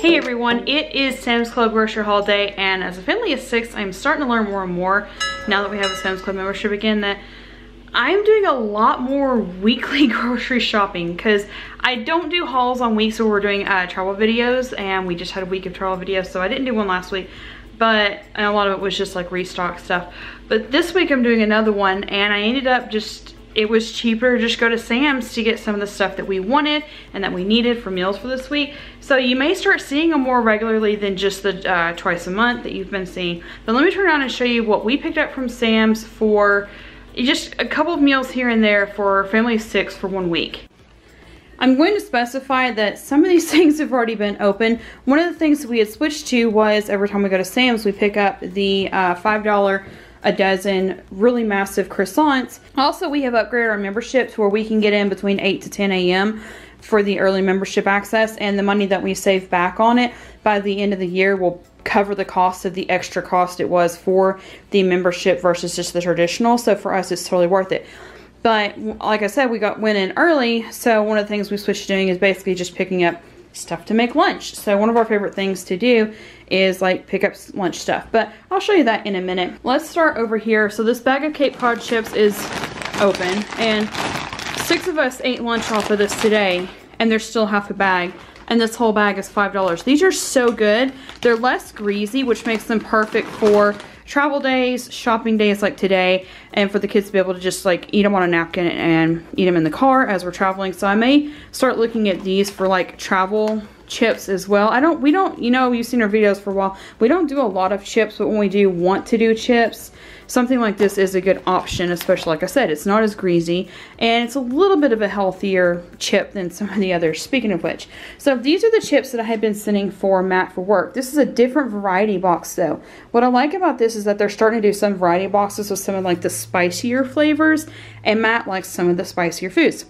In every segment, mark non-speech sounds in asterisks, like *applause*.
Hey everyone, it is Sam's Club grocery haul day and as a family of six, I'm starting to learn more and more now that we have a Sam's Club membership again that I'm doing a lot more *laughs* weekly grocery shopping because I don't do hauls on weeks where we're doing uh, travel videos and we just had a week of travel videos so I didn't do one last week but a lot of it was just like restock stuff. But this week I'm doing another one and I ended up just it was cheaper just go to Sam's to get some of the stuff that we wanted and that we needed for meals for this week. So you may start seeing them more regularly than just the uh, twice a month that you've been seeing. But let me turn around and show you what we picked up from Sam's for just a couple of meals here and there for family of six for one week. I'm going to specify that some of these *laughs* things have already been open. One of the things we had switched to was every time we go to Sam's, we pick up the uh, $5 a dozen really massive croissants. Also, we have upgraded our memberships where we can get in between 8 to 10 a.m. for the early membership access and the money that we save back on it by the end of the year will cover the cost of the extra cost it was for the membership versus just the traditional. So for us, it's totally worth it. But like I said, we got went in early. So one of the things we switched to doing is basically just picking up stuff to make lunch. So one of our favorite things to do is like pick up lunch stuff. But I'll show you that in a minute. Let's start over here. So this bag of Cape Cod chips is open and six of us ate lunch off of this today and there's still half a bag and this whole bag is $5. These are so good. They're less greasy, which makes them perfect for travel days, shopping days like today, and for the kids to be able to just like eat them on a napkin and eat them in the car as we're traveling. So I may start looking at these for like travel chips as well. I don't, we don't, you know, you've seen our videos for a while. We don't do a lot of chips, but when we do want to do chips, something like this is a good option, especially like I said, it's not as greasy and it's a little bit of a healthier chip than some of the others, speaking of which. So these are the chips that I had been sending for Matt for work. This is a different variety box though. What I like about this is that they're starting to do some variety boxes with some of like the spicier flavors and Matt likes some of the spicier foods.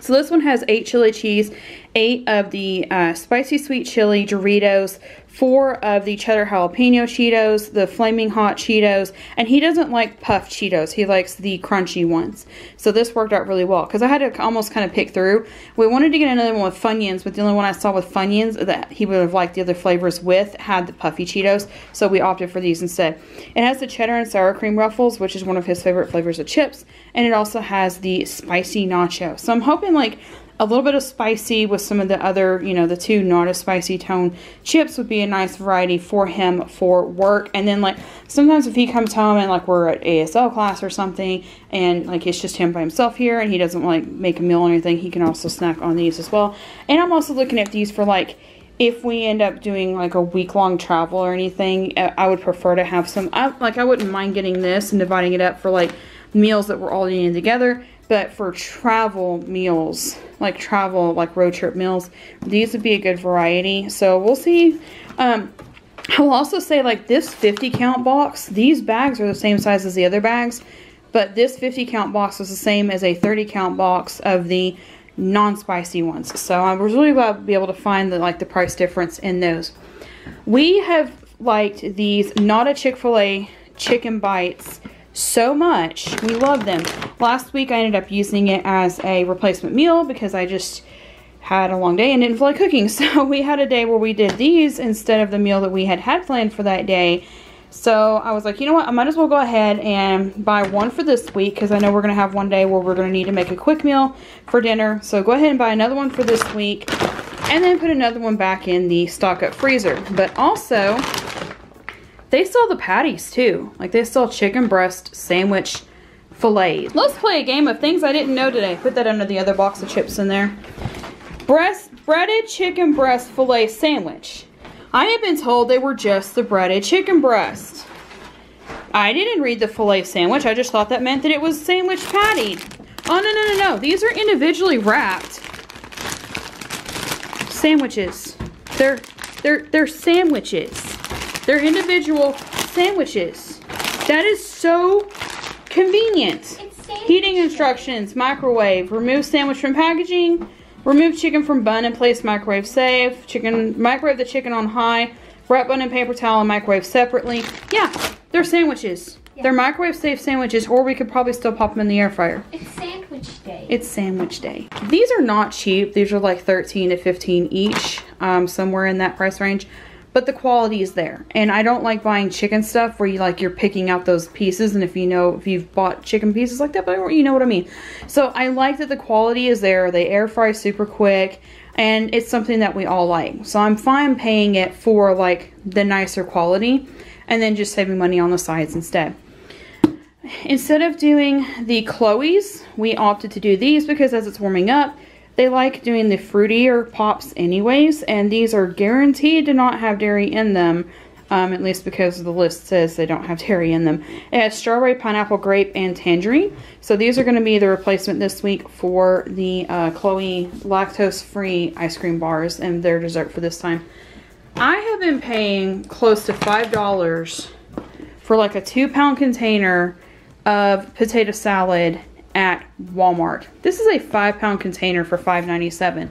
So this one has eight chili cheese, eight of the uh, spicy sweet chili Doritos, four of the cheddar jalapeno Cheetos, the flaming hot Cheetos, and he doesn't like puff Cheetos. He likes the crunchy ones. So this worked out really well because I had to almost kind of pick through. We wanted to get another one with Funyuns, but the only one I saw with Funyuns that he would have liked the other flavors with had the puffy Cheetos. So we opted for these instead. It has the cheddar and sour cream ruffles, which is one of his favorite flavors of chips. And it also has the spicy nacho. So I'm hoping like a little bit of spicy with some of the other, you know, the two not as spicy tone chips would be a nice variety for him for work. And then like sometimes if he comes home and like we're at ASL class or something and like it's just him by himself here and he doesn't like make a meal or anything, he can also snack on these as well. And I'm also looking at these for like if we end up doing like a week long travel or anything, uh, I would prefer to have some, I, like I wouldn't mind getting this and dividing it up for like meals that we're all eating together but for travel meals, like travel, like road trip meals, these would be a good variety. So we'll see. Um, I will also say like this 50 count box, these bags are the same size as the other bags, but this 50 count box is the same as a 30 count box of the non-spicy ones. So I was really glad to be able to find the like the price difference in those. We have liked these not a Chick-fil-A chicken bites so much. We love them. Last week I ended up using it as a replacement meal because I just had a long day and didn't feel like cooking. *laughs* So we had a day where we did these instead of the meal that we had had planned for that day. So I was like, you know what, I might as well go ahead and buy one for this week because I know we're going to have one day where we're going to need to make a quick meal for dinner. So go ahead and buy another one for this week and then put another one back in the stock up freezer. But also, they sell the patties too. Like they sell chicken breast sandwich fillets. Let's play a game of things I didn't know today. Put that under the other box of chips in there. Breast, breaded chicken breast fillet sandwich. I had been told they were just the breaded chicken breast. I didn't read the fillet sandwich. I just thought that meant that it was sandwich patty. Oh, no, no, no, no. These are individually wrapped sandwiches. They're, they're, they're sandwiches. They're individual sandwiches. That is so convenient. Heating instructions, microwave, remove sandwich from packaging, remove chicken from bun and place microwave safe, chicken, microwave the chicken on high, wrap bun in paper towel and microwave separately. Yeah, they're sandwiches. Yeah. They're microwave safe sandwiches or we could probably still pop them in the air fryer. It's sandwich day. It's sandwich day. These are not cheap. These are like 13 to 15 each, um, somewhere in that price range. But the quality is there. And I don't like buying chicken stuff where you like you're picking out those pieces. And if you know, if you've bought chicken pieces like that, but you know what I mean. So I like that the quality is there. They air fry super quick and it's something that we all like. So I'm fine paying it for like the nicer quality and then just saving money on the sides instead. Instead of doing the Chloe's, we opted to do these because as it's warming up, they like doing the fruitier pops anyways, and these are guaranteed to not have dairy in them, um, at least because the list says they don't have *laughs* dairy in them. It has strawberry, pineapple, grape, and tangerine. So these are going to be the replacement this week for the uh, Chloe lactose-free ice cream bars and their dessert for this time. I have been paying close to $5 for like a two pound container of potato salad at Walmart. This is a five pound container for $5.97.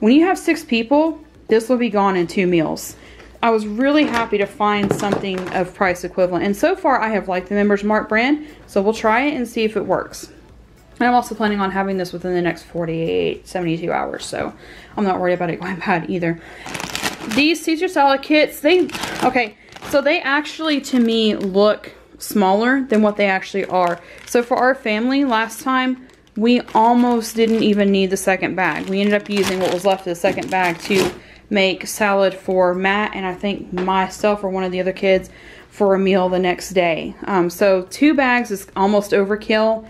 When you have six people, this will be gone in two meals. I was really happy to find something of price equivalent. And so far I have liked the Members Mark brand, so we'll try it and see if it works. And I'm also planning on having this within the next 48, 72 hours, so I'm not worried about it going *laughs* bad either. These Caesar salad kits, they, okay, so they actually to me look smaller than what they actually are. So for our family last time, we almost didn't even need the second bag. We ended up using what was left of the second bag to make salad for Matt and I think myself or one of the other kids for a meal the next day. Um, so two bags is almost overkill,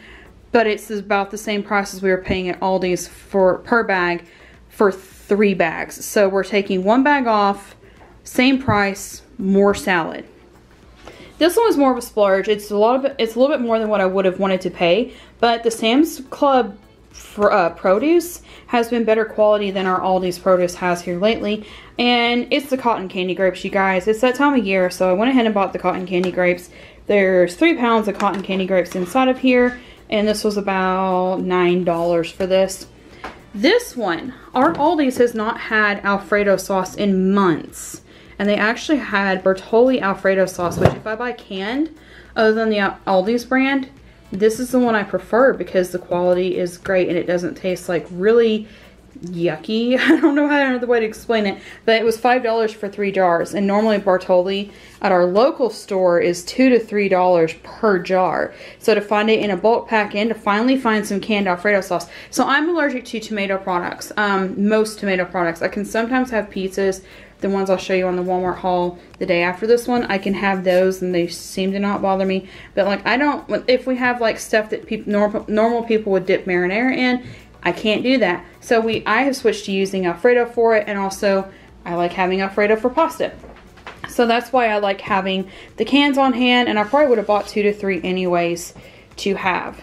but it's about the same price as we were paying at Aldi's for per bag for three bags. So we're taking one bag off, same price, more salad. This one was more of a splurge. It's a lot of it's a little bit more than what I would have wanted to pay, but the Sam's Club for uh, produce has been better quality than our Aldi's produce has here lately. And it's the cotton candy grapes, you guys. It's that time of year, so I went ahead and bought the cotton candy grapes. There's three pounds of cotton candy grapes inside of here, and this was about $9 for this. This one, our Aldi's has not had Alfredo sauce in months. And they actually had Bertolli Alfredo sauce, which if I buy canned, other than the Aldi's brand, this is the one I prefer because the quality is great and it doesn't taste like really yucky. *laughs* I don't know how another way to explain it, but it was $5 for three jars. And normally Bertolli at our local store is two to $3 per jar. So to find it in a bulk pack and to finally find some canned Alfredo sauce. So I'm allergic to tomato products, um, most tomato products. I can sometimes have pizzas the ones I'll show you on the Walmart haul the day after this one, I can have those and they seem to not bother me. But like I don't, if we have like stuff that people, normal, normal people would dip marinara in, I can't do that. So we, I have switched to using Alfredo for it and also I like having Alfredo for pasta. So that's why I like having the cans on hand and I probably would have bought two to three anyways to have.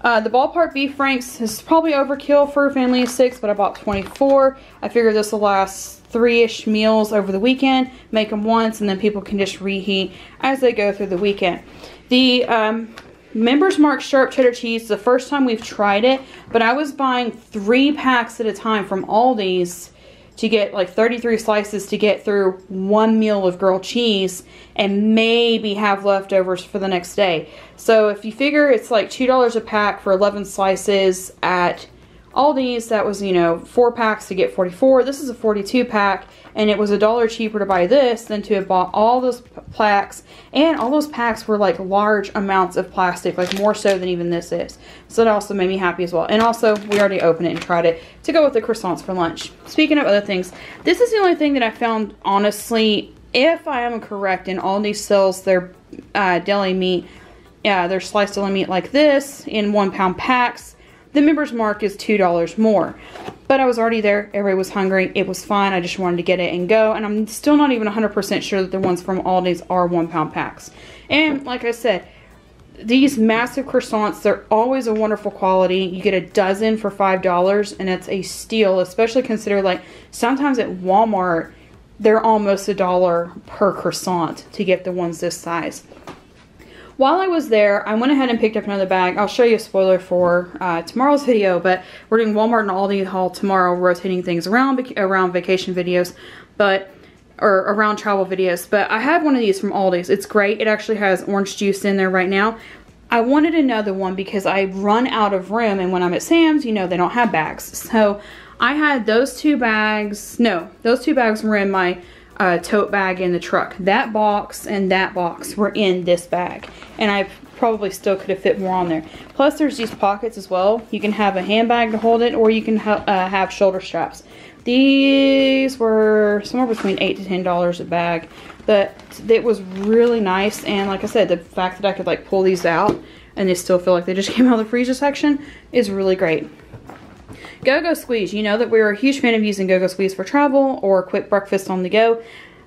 Uh, the ballpark beef franks is probably overkill for a family of six, but I bought 24. I figure this will last three-ish meals over the weekend. Make them once, and then people can just reheat as they go through the weekend. The um, Members Mark Sharp Cheddar Cheese the first time we've tried it, but I was buying three packs at a time from Aldi's to get like 33 slices to get through one meal of grilled cheese and maybe have leftovers for the next day. So if you figure it's like $2 a pack for 11 slices at Aldi's, that was, you know, four packs to get 44. This is a 42 pack, and it was a dollar cheaper to buy this than to have bought all those packs. And all those packs were like large amounts of plastic, like more so than even this is. So that also made me happy as well. And also, we already opened it and tried it to go with the croissants for lunch. Speaking of other things, this is the only thing that I found, honestly, if I am correct, in Aldi sells their uh, deli meat, yeah, their sliced deli meat like this in one pound packs the members mark is $2 more. But I was already there. Everybody was hungry. It was fine. I just wanted to get it and go. And I'm still not even 100% sure that the ones from Aldi's are one pound packs. And like I said, these massive croissants, they're always a wonderful quality. You get a dozen for $5 and it's a steal, especially consider like sometimes at Walmart, they're almost a dollar per croissant to get the ones this size. While I was there, I went ahead and picked up another bag. I'll show you a spoiler for uh, tomorrow's video, but we're doing Walmart and Aldi haul tomorrow, rotating things around around vacation videos, but or around travel videos. But I have one of these from Aldi's. It's great. It actually has orange juice in there right now. I wanted another one because I run out of room and when I'm at Sam's, you know, they don't have bags. So I had those two bags, no, those two bags were in my uh, tote bag in the truck. That box and that box were in this bag. And I probably still could have fit more on there. Plus there's these pockets as well. You can have a handbag to hold it or you can ha uh, have shoulder straps. These were somewhere between 8 to $10 a bag. But it was really nice. And like I said, the fact that I could like pull these out and they still feel like they just *laughs* came out of the freezer section is really great. Go-Go Squeeze. You know that we're a huge fan of using Go-Go Squeeze for travel or quick breakfast on the go.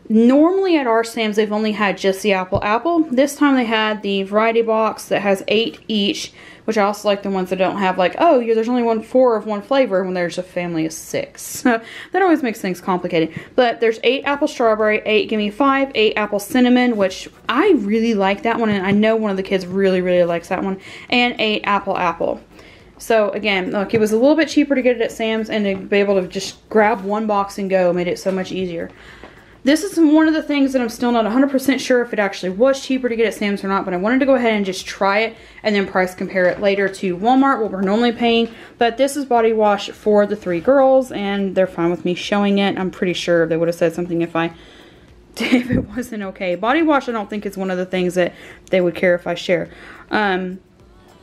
Normally at our Sam's, they've only had just the apple apple. This time they had the variety box that has eight each, which I also like the ones that don't have like, oh, there's only one four of one flavor when there's a family of six. *laughs* that always makes things complicated. But there's eight apple strawberry, eight gimme five, eight apple cinnamon, which I really like that one, and I know one of the kids really, really likes that one, and eight apple apple. So again, look, it was a little bit cheaper to get it at Sam's and to be able to just grab one box and go made it so much easier. This is one of the things that I'm still not 100% sure if it actually was cheaper to get at Sam's or not, but I wanted to go ahead and just try it and then price compare it later to Walmart, what we're normally paying. But this is body wash for the three girls, and they're fine with me showing it. I'm pretty sure they would have said something if I *laughs* if it wasn't okay. Body wash, I don't think is one of the things that they would care if I share. Um,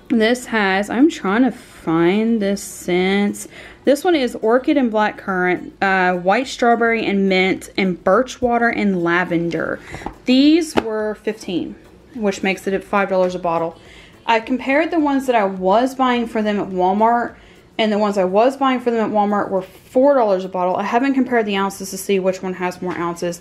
this has, I'm trying to find this scent. This one is Orchid and Blackcurrant, uh, White Strawberry and Mint, and Birch Water and Lavender. These were 15 which makes it at $5 a bottle. I compared the ones that I was buying for them at Walmart and the ones I was buying for them at Walmart were $4 a bottle. I haven't compared the ounces to see which one has more ounces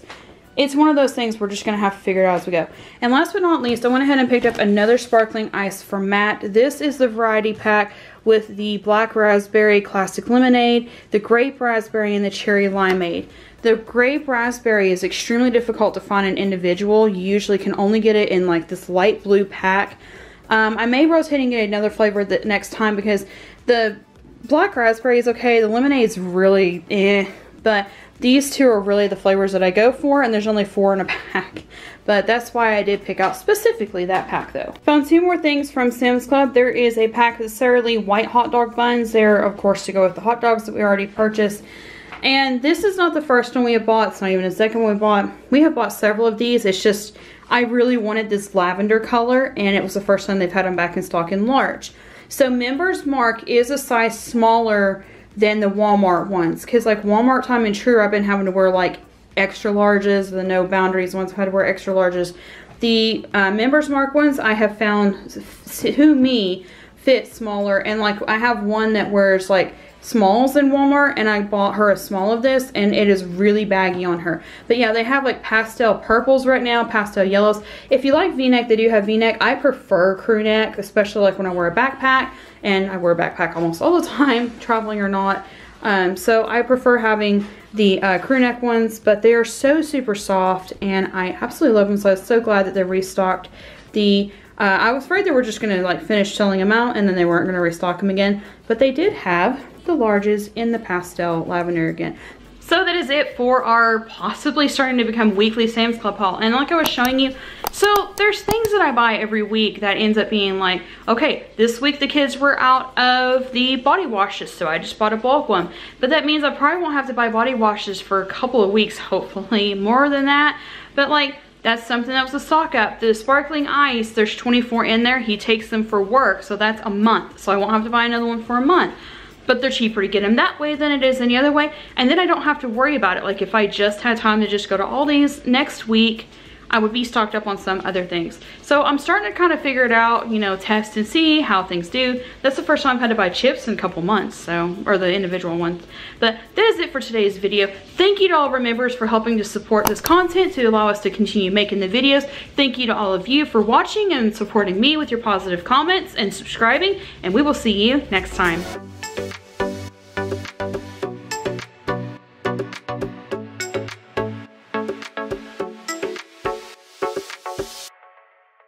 it's one of those things we're just going to have to figure it out as we go. And last but not least, I went ahead and picked up another sparkling ice for Matt. This is the variety pack with the black raspberry classic lemonade, the grape raspberry, and the cherry limeade. The grape raspberry is extremely difficult to find an individual. You usually can only get it in like this light blue pack. Um, I may rotate and get another flavor the next time because the black raspberry is okay. The lemonade is really eh. But these two are really the flavors that I go for, and there's only four in a *laughs* pack. But that's why I did pick out specifically that pack though. Found two more things from Sam's Club. There is a pack of Lee white hot dog buns. They're, of course, to go with the hot dogs that we already purchased. And this is not the first one we have bought. It's not even the second one we bought. We have bought several of these. It's just, I really wanted this lavender color, and it was the first time they've had them back in stock in large. So Members Mark is a size smaller than the Walmart ones. Because like Walmart time and Tru, I've been having to wear like extra larges, the no boundaries ones, I've had to wear extra larges. The uh, Members Mark ones, I have found, who me, fit smaller. And like I have one that wears like smalls in Walmart and I bought her a small of this and it is really baggy on her. But yeah, they have like pastel purples right now, pastel yellows. If you like v-neck, they do have v-neck. I prefer crew neck, especially like when I wear a backpack and I wear a backpack almost all the time, *laughs* traveling or not. Um, so I prefer having the uh, crew neck ones, but they are so super soft and I absolutely love them. So I was so glad that they restocked the uh, I was afraid they were just going to like finish selling them out and then they weren't going to restock them again. But they did have the larges in the pastel lavender again. So that is it for our possibly starting to become weekly Sam's Club haul. And like I was showing you, so there's things that I buy every week that ends up being like, okay, this week the kids were out of the body washes, so I just bought a bulk one. But that means I probably won't have to buy body washes for a couple of weeks, hopefully more than that. But like, that's something that was a stock up. The sparkling ice, there's 24 in there. He takes them for work, so that's a month. So I won't have to buy another one for a month but they're cheaper to get them that way than it is any other way. And then I don't have to worry about it. Like if I just had time to just go to Aldi's next week, I would be stocked up on some other things. So I'm starting to kind of figure it out, you know, test and see how things do. That's the first time I've had to buy chips in a couple months, so, or the individual ones. But that is it for today's video. Thank you to all our members for helping to support this content to allow us to continue making the videos. Thank you to all of you for watching and supporting me with your positive comments and subscribing, and we will see you next time you